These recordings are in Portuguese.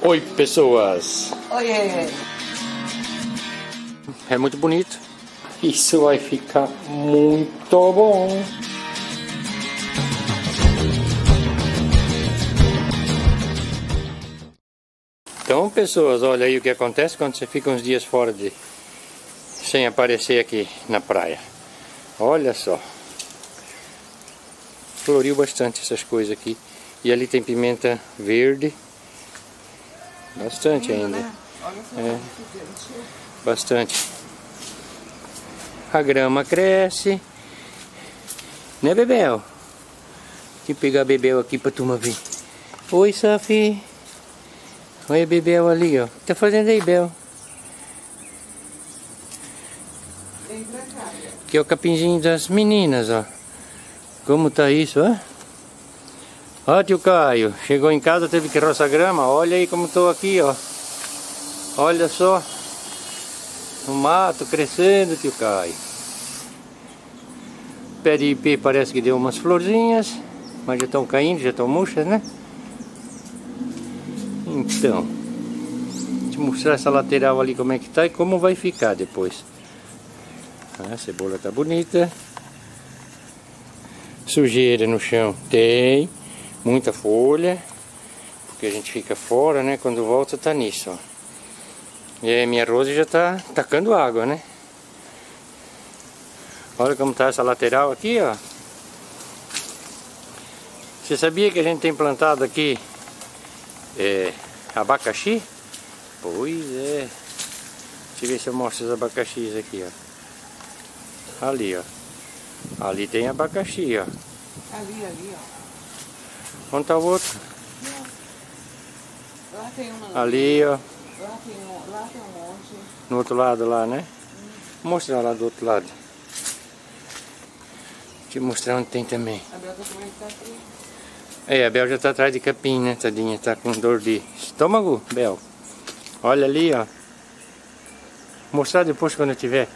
Oi, pessoas! Oiê! É muito bonito. Isso vai ficar muito bom. Então, pessoas, olha aí o que acontece quando você fica uns dias fora de sem aparecer aqui na praia. Olha só. Floriu bastante essas coisas aqui. E ali tem pimenta verde. Bastante ainda. É, bastante. A grama cresce. Né, Bebel? Deixa eu pegar Bebel aqui pra turma ver. Oi, Safi. Olha Bebel ali, ó. O que tá fazendo aí, Bel? Aqui é o capinzinho das meninas, ó. Como tá isso, ó? Ó, tio Caio, chegou em casa, teve que roçar grama. Olha aí como tô aqui, ó. Olha só. O mato crescendo, tio Caio. Pé de ipê parece que deu umas florzinhas. Mas já estão caindo, já estão murchas, né? Então. Eu mostrar essa lateral ali como é que tá e como vai ficar depois. Ah, a cebola tá bonita. Sujeira no chão tem. Muita folha. Porque a gente fica fora, né? Quando volta tá nisso, ó. E aí minha Rose já tá tacando água, né? Olha como tá essa lateral aqui, ó. Você sabia que a gente tem plantado aqui é, abacaxi? Pois é. Deixa eu ver se eu mostro os abacaxis aqui, ó. Ali, ó. Ali tem abacaxi, ó. Ali, ali, ó. Onde tá o outro? Lá tem uma. Ali, ó. Lá tem um, lá tem um monte. No outro lado lá, né? Vou mostrar lá do outro lado. Deixa eu mostrar onde tem também. A Bel tá tá aqui. É, a Bel já tá atrás de capim, né, tadinha? Tá com dor de estômago, Bel. Olha ali, ó. Vou mostrar depois quando eu tiver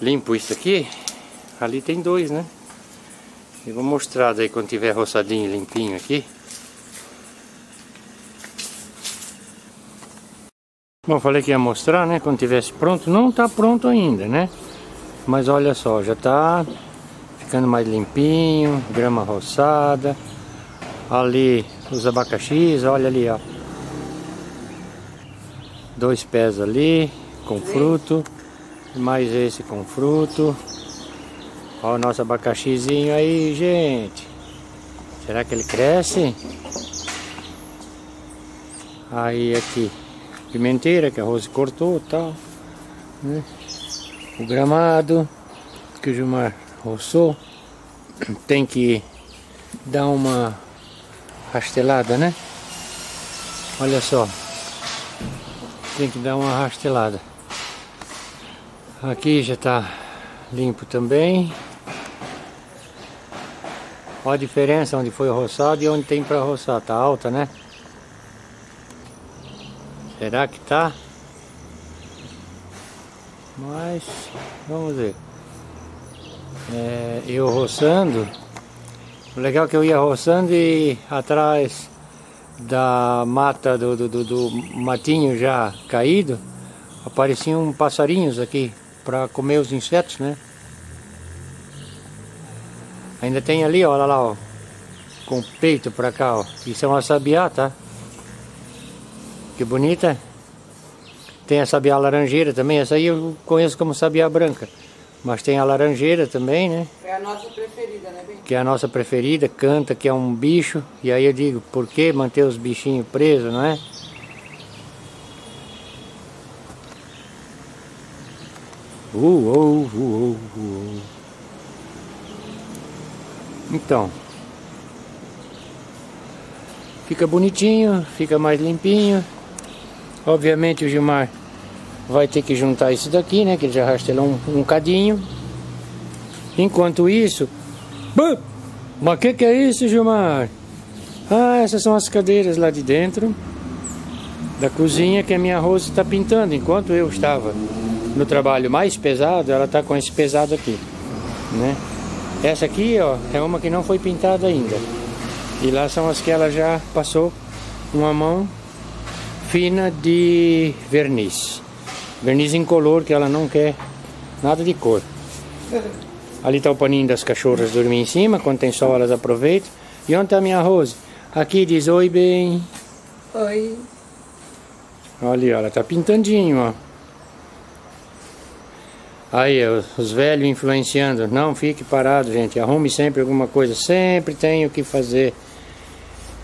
limpo isso aqui. Ali tem dois, né? E vou mostrar daí quando tiver roçadinho e limpinho aqui. Bom, falei que ia mostrar, né? Quando tivesse pronto. Não tá pronto ainda, né? Mas olha só, já tá ficando mais limpinho, grama roçada. Ali os abacaxis, olha ali, ó. Dois pés ali, com fruto. Mais esse com fruto. Ó o nosso abacaxizinho aí, gente. Será que ele cresce? Aí aqui, pimenteira que a Rose cortou e tal. Né? O gramado que o Gilmar roçou. Tem que dar uma rastelada, né? Olha só. Tem que dar uma rastelada. Aqui já tá limpo também. Olha a diferença onde foi roçado e onde tem para roçar. Tá alta, né? Será que tá? Mas vamos ver. É, eu roçando. O legal é que eu ia roçando e atrás da mata do, do, do, do matinho já caído apareciam passarinhos aqui para comer os insetos, né? Ainda tem ali, olha lá, ó, com o peito para cá, ó. Isso é uma sabiá, tá? Que bonita. Tem a sabiá laranjeira também, essa aí eu conheço como sabiá branca. Mas tem a laranjeira também, né? É a nossa preferida, né, Bem? Que é a nossa preferida, canta que é um bicho. E aí eu digo, por que manter os bichinhos presos, não é? Uh, uh, uh, uh, uh. Então, fica bonitinho, fica mais limpinho. Obviamente o Gilmar vai ter que juntar isso daqui, né? Que ele já rastelou um, um cadinho. Enquanto isso, Bum! mas o que, que é isso, Gilmar? Ah, essas são as cadeiras lá de dentro da cozinha que a minha Rose está pintando. Enquanto eu estava no trabalho mais pesado, ela está com esse pesado aqui, né? Essa aqui, ó, é uma que não foi pintada ainda. E lá são as que ela já passou uma mão fina de verniz. Verniz incolor, que ela não quer nada de cor. Ali está o paninho das cachorras dormir em cima, quando tem sol elas aproveitam. E onde está a minha Rose? Aqui diz oi bem. Oi. Olha, ela tá pintandinho, ó. Aí, os velhos influenciando. Não fique parado, gente. Arrume sempre alguma coisa. Sempre tem o que fazer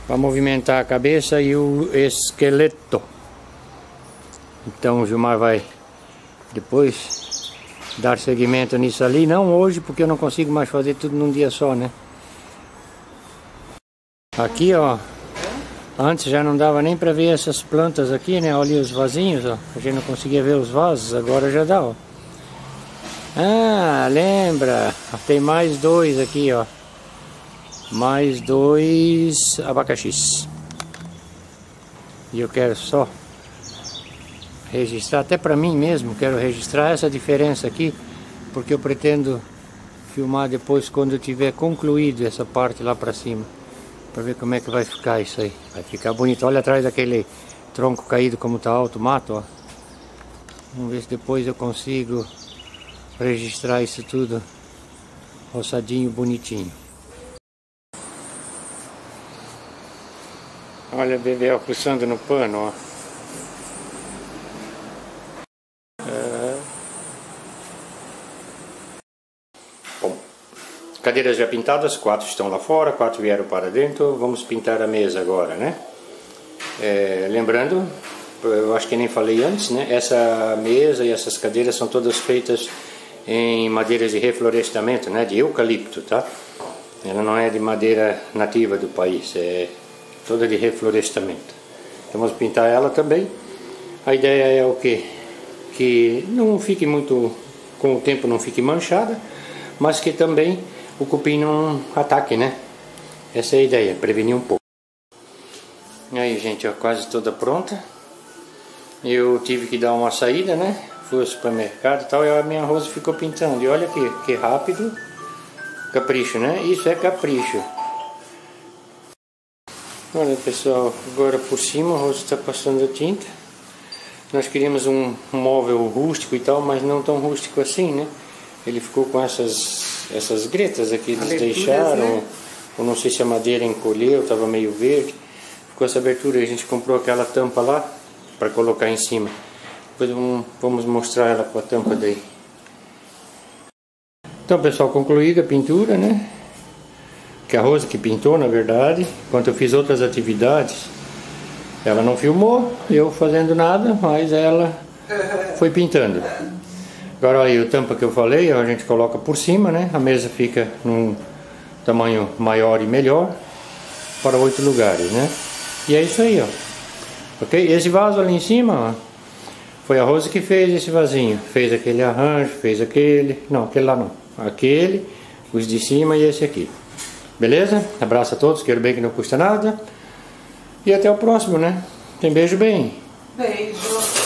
para movimentar a cabeça e o esqueleto. Então o Gilmar vai depois dar seguimento nisso ali. Não hoje, porque eu não consigo mais fazer tudo num dia só, né? Aqui, ó. Antes já não dava nem para ver essas plantas aqui, né? Olha os vasinhos, ó. A gente não conseguia ver os vasos, agora já dá, ó. Ah, lembra? Tem mais dois aqui, ó. Mais dois abacaxis. E eu quero só registrar, até para mim mesmo, quero registrar essa diferença aqui, porque eu pretendo filmar depois quando eu tiver concluído essa parte lá para cima, para ver como é que vai ficar isso aí. Vai ficar bonito. Olha atrás daquele tronco caído como tá alto, mato, ó. Vamos ver se depois eu consigo registrar isso tudo roçadinho, bonitinho. Olha a Bebel puxando no pano, ó. Cadeiras já pintadas, quatro estão lá fora, quatro vieram para dentro. Vamos pintar a mesa agora, né? É, lembrando, eu acho que nem falei antes, né? Essa mesa e essas cadeiras são todas feitas em madeiras de reflorestamento, né? De eucalipto, tá? Ela não é de madeira nativa do país, é toda de reflorestamento. Então vamos pintar ela também. A ideia é o que? Que não fique muito, com o tempo não fique manchada, mas que também o cupim não ataque, né? Essa é a ideia, prevenir um pouco. Aí, gente, ó, quase toda pronta. Eu tive que dar uma saída, né? Fui ao supermercado e tal, e a minha rosa ficou pintando. E olha aqui, que rápido. Capricho, né? Isso é capricho. Olha, pessoal, agora por cima a rosa está passando a tinta. Nós queríamos um móvel rústico e tal, mas não tão rústico assim, né? Ele ficou com essas essas gretas aqui eles deixaram, né? ou não sei se a madeira encolheu, estava meio verde. Ficou essa abertura, a gente comprou aquela tampa lá para colocar em cima. Depois vamos mostrar ela com a tampa daí. Então pessoal, concluída a pintura, né? Que a Rosa que pintou, na verdade. Enquanto eu fiz outras atividades, ela não filmou, eu fazendo nada, mas ela foi pintando. Agora aí o tampa que eu falei, a gente coloca por cima, né? A mesa fica num tamanho maior e melhor para oito lugares, né? E é isso aí, ó. Ok? Esse vaso ali em cima, ó, foi a Rose que fez esse vasinho. Fez aquele arranjo, fez aquele. Não, aquele lá não. Aquele, os de cima e esse aqui. Beleza? Abraço a todos, quero bem que não custa nada. E até o próximo, né? Tem beijo bem. Beijo.